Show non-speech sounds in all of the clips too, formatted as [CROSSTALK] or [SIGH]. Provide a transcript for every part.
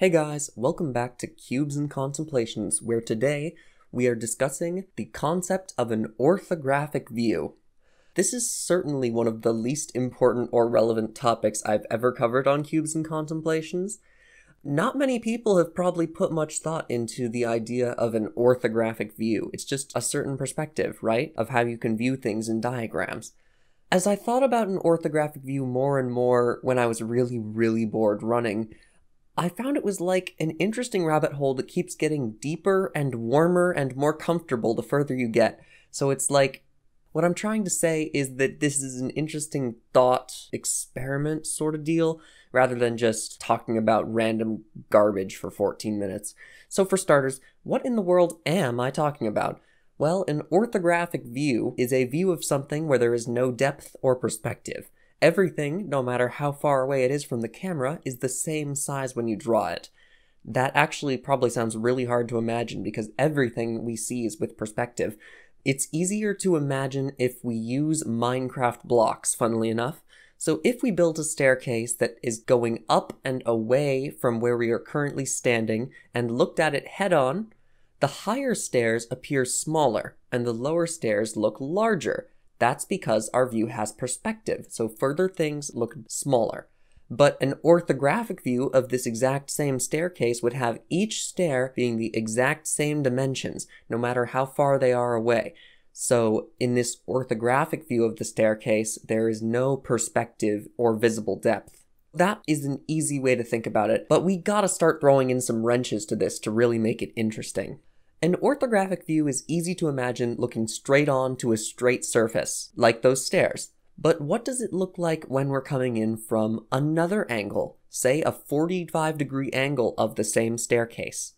Hey guys, welcome back to Cubes and Contemplations, where today we are discussing the concept of an orthographic view. This is certainly one of the least important or relevant topics I've ever covered on Cubes and Contemplations. Not many people have probably put much thought into the idea of an orthographic view. It's just a certain perspective, right? Of how you can view things in diagrams. As I thought about an orthographic view more and more when I was really, really bored running, I found it was like an interesting rabbit hole that keeps getting deeper and warmer and more comfortable the further you get. So it's like, what I'm trying to say is that this is an interesting thought experiment sort of deal, rather than just talking about random garbage for 14 minutes. So, for starters, what in the world am I talking about? Well, an orthographic view is a view of something where there is no depth or perspective. Everything, no matter how far away it is from the camera, is the same size when you draw it. That actually probably sounds really hard to imagine because everything we see is with perspective. It's easier to imagine if we use Minecraft blocks, funnily enough. So if we build a staircase that is going up and away from where we are currently standing and looked at it head on, the higher stairs appear smaller and the lower stairs look larger. That's because our view has perspective, so further things look smaller. But an orthographic view of this exact same staircase would have each stair being the exact same dimensions, no matter how far they are away. So, in this orthographic view of the staircase, there is no perspective or visible depth. That is an easy way to think about it, but we gotta start throwing in some wrenches to this to really make it interesting. An orthographic view is easy to imagine looking straight on to a straight surface, like those stairs. But what does it look like when we're coming in from another angle, say a 45 degree angle of the same staircase?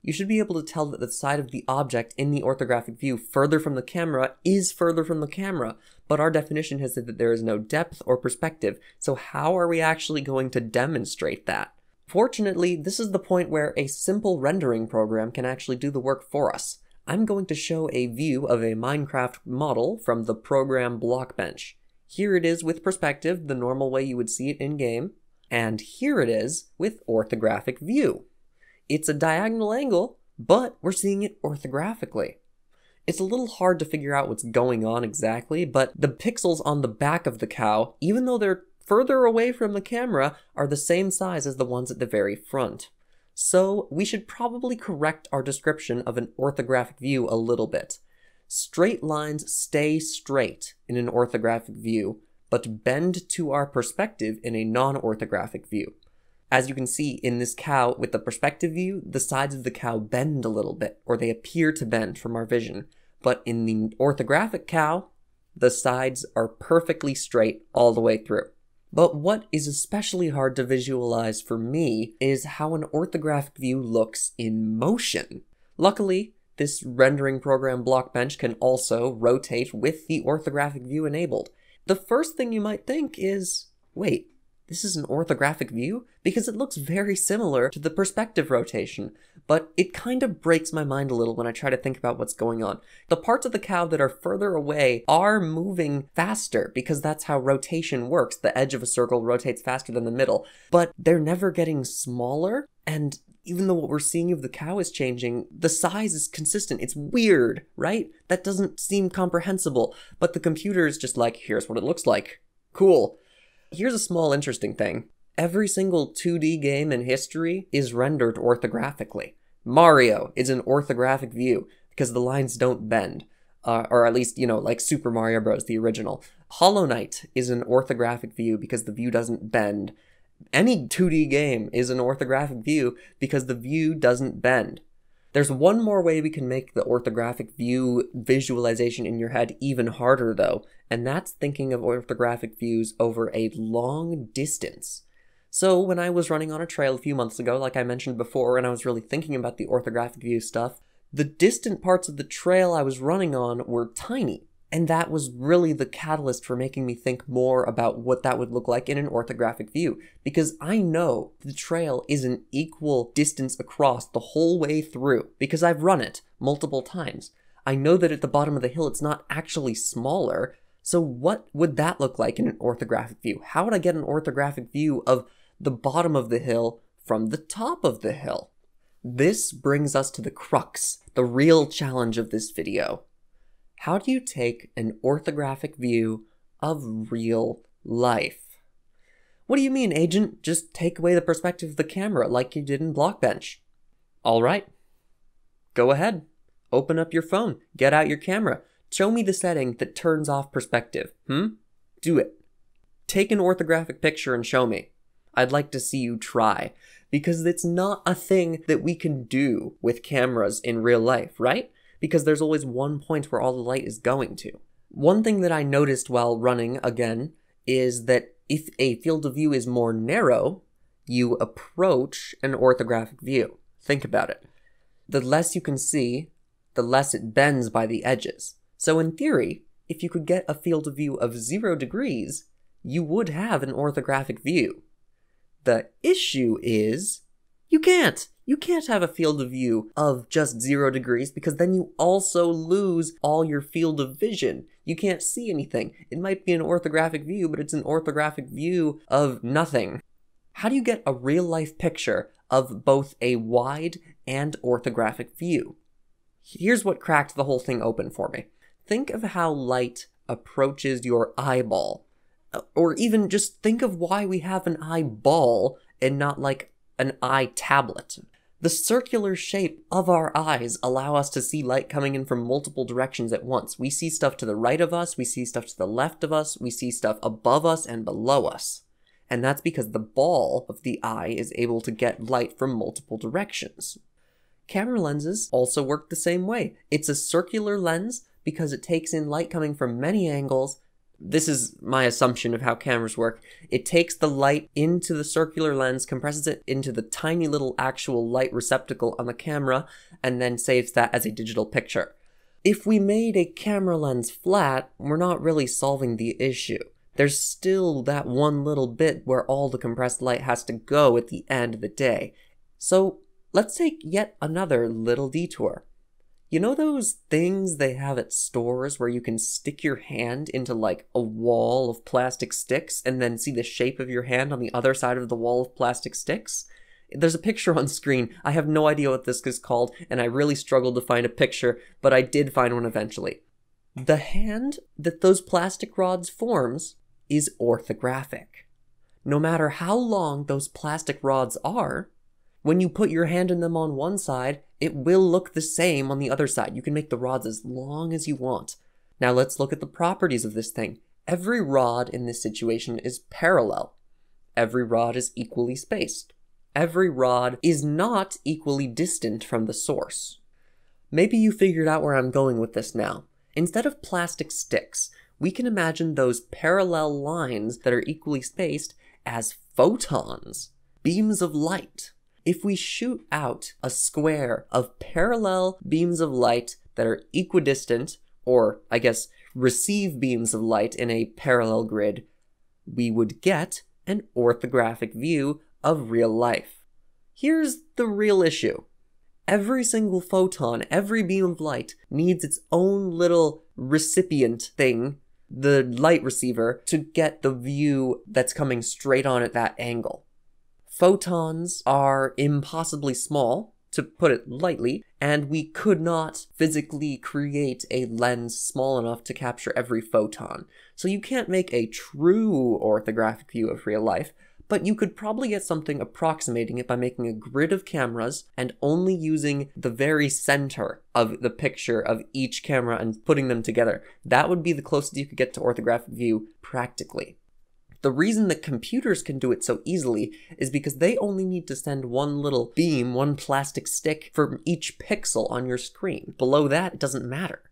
You should be able to tell that the side of the object in the orthographic view further from the camera is further from the camera, but our definition has said that there is no depth or perspective, so how are we actually going to demonstrate that? Fortunately, this is the point where a simple rendering program can actually do the work for us. I'm going to show a view of a Minecraft model from the program Blockbench. Here it is with perspective, the normal way you would see it in-game, and here it is with orthographic view. It's a diagonal angle, but we're seeing it orthographically. It's a little hard to figure out what's going on exactly, but the pixels on the back of the cow, even though they're further away from the camera are the same size as the ones at the very front. So we should probably correct our description of an orthographic view a little bit. Straight lines stay straight in an orthographic view, but bend to our perspective in a non-orthographic view. As you can see in this cow with the perspective view, the sides of the cow bend a little bit, or they appear to bend from our vision. But in the orthographic cow, the sides are perfectly straight all the way through. But what is especially hard to visualize for me is how an orthographic view looks in motion. Luckily, this rendering program Blockbench can also rotate with the orthographic view enabled. The first thing you might think is, wait, this is an orthographic view? Because it looks very similar to the perspective rotation, but it kind of breaks my mind a little when I try to think about what's going on. The parts of the cow that are further away are moving faster because that's how rotation works. The edge of a circle rotates faster than the middle, but they're never getting smaller, and even though what we're seeing of the cow is changing, the size is consistent. It's weird, right? That doesn't seem comprehensible, but the computer is just like, here's what it looks like. Cool. Here's a small interesting thing. Every single 2D game in history is rendered orthographically. Mario is an orthographic view because the lines don't bend. Uh, or at least, you know, like Super Mario Bros., the original. Hollow Knight is an orthographic view because the view doesn't bend. Any 2D game is an orthographic view because the view doesn't bend. There's one more way we can make the orthographic view visualization in your head even harder though, and that's thinking of orthographic views over a long distance. So when I was running on a trail a few months ago, like I mentioned before, and I was really thinking about the orthographic view stuff, the distant parts of the trail I was running on were tiny. And that was really the catalyst for making me think more about what that would look like in an orthographic view. Because I know the trail is an equal distance across the whole way through, because I've run it multiple times. I know that at the bottom of the hill it's not actually smaller. So what would that look like in an orthographic view? How would I get an orthographic view of the bottom of the hill from the top of the hill. This brings us to the crux, the real challenge of this video. How do you take an orthographic view of real life? What do you mean, agent? Just take away the perspective of the camera like you did in Blockbench. Alright. Go ahead. Open up your phone. Get out your camera. Show me the setting that turns off perspective. Hmm? Do it. Take an orthographic picture and show me. I'd like to see you try. Because it's not a thing that we can do with cameras in real life, right? Because there's always one point where all the light is going to. One thing that I noticed while running, again, is that if a field of view is more narrow, you approach an orthographic view. Think about it. The less you can see, the less it bends by the edges. So in theory, if you could get a field of view of zero degrees, you would have an orthographic view. The issue is you can't. You can't have a field of view of just zero degrees because then you also lose all your field of vision. You can't see anything. It might be an orthographic view, but it's an orthographic view of nothing. How do you get a real life picture of both a wide and orthographic view? Here's what cracked the whole thing open for me. Think of how light approaches your eyeball or even just think of why we have an eyeball and not like an eye tablet. The circular shape of our eyes allow us to see light coming in from multiple directions at once. We see stuff to the right of us, we see stuff to the left of us, we see stuff above us and below us. And that's because the ball of the eye is able to get light from multiple directions. Camera lenses also work the same way. It's a circular lens because it takes in light coming from many angles this is my assumption of how cameras work. It takes the light into the circular lens, compresses it into the tiny little actual light receptacle on the camera, and then saves that as a digital picture. If we made a camera lens flat, we're not really solving the issue. There's still that one little bit where all the compressed light has to go at the end of the day. So let's take yet another little detour. You know those things they have at stores where you can stick your hand into like a wall of plastic sticks and then see the shape of your hand on the other side of the wall of plastic sticks? There's a picture [LAUGHS] on screen. I have no idea what this is called, and I really struggled to find a picture, but I did find one eventually. The hand that those plastic rods forms is orthographic. No matter how long those plastic rods are, when you put your hand in them on one side, it will look the same on the other side. You can make the rods as long as you want. Now let's look at the properties of this thing. Every rod in this situation is parallel. Every rod is equally spaced. Every rod is not equally distant from the source. Maybe you figured out where I'm going with this now. Instead of plastic sticks, we can imagine those parallel lines that are equally spaced as photons, beams of light. If we shoot out a square of parallel beams of light that are equidistant, or I guess receive beams of light in a parallel grid, we would get an orthographic view of real life. Here's the real issue. Every single photon, every beam of light needs its own little recipient thing, the light receiver, to get the view that's coming straight on at that angle. Photons are impossibly small, to put it lightly, and we could not physically create a lens small enough to capture every photon. So you can't make a true orthographic view of real life, but you could probably get something approximating it by making a grid of cameras and only using the very center of the picture of each camera and putting them together. That would be the closest you could get to orthographic view practically. The reason that computers can do it so easily is because they only need to send one little beam, one plastic stick from each pixel on your screen. Below that, it doesn't matter.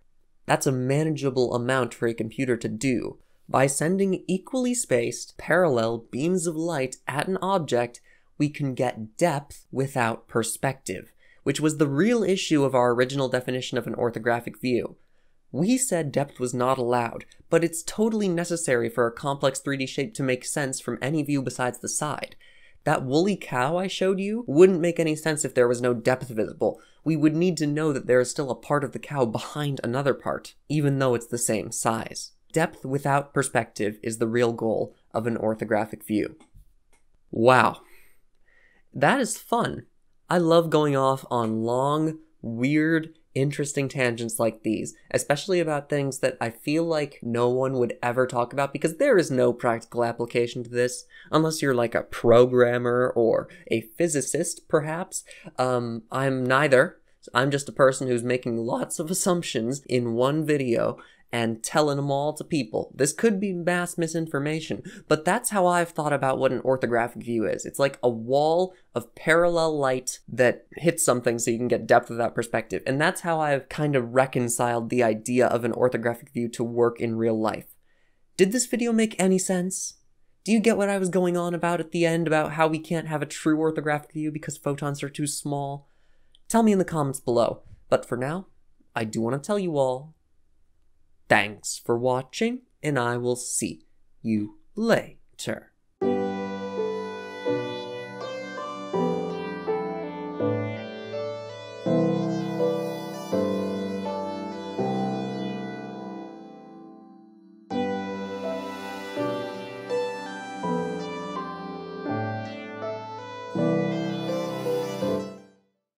That's a manageable amount for a computer to do. By sending equally spaced, parallel beams of light at an object, we can get depth without perspective, which was the real issue of our original definition of an orthographic view. We said depth was not allowed, but it's totally necessary for a complex 3D shape to make sense from any view besides the side. That woolly cow I showed you wouldn't make any sense if there was no depth visible. We would need to know that there is still a part of the cow behind another part, even though it's the same size. Depth without perspective is the real goal of an orthographic view. Wow. That is fun. I love going off on long, weird, interesting tangents like these, especially about things that I feel like no one would ever talk about because there is no practical application to this unless you're like a programmer or a physicist, perhaps. Um, I'm neither. I'm just a person who's making lots of assumptions in one video and telling them all to people. This could be mass misinformation, but that's how I've thought about what an orthographic view is. It's like a wall of parallel light that hits something so you can get depth of that perspective. And that's how I've kind of reconciled the idea of an orthographic view to work in real life. Did this video make any sense? Do you get what I was going on about at the end about how we can't have a true orthographic view because photons are too small? Tell me in the comments below. But for now, I do want to tell you all Thanks for watching, and I will see you later.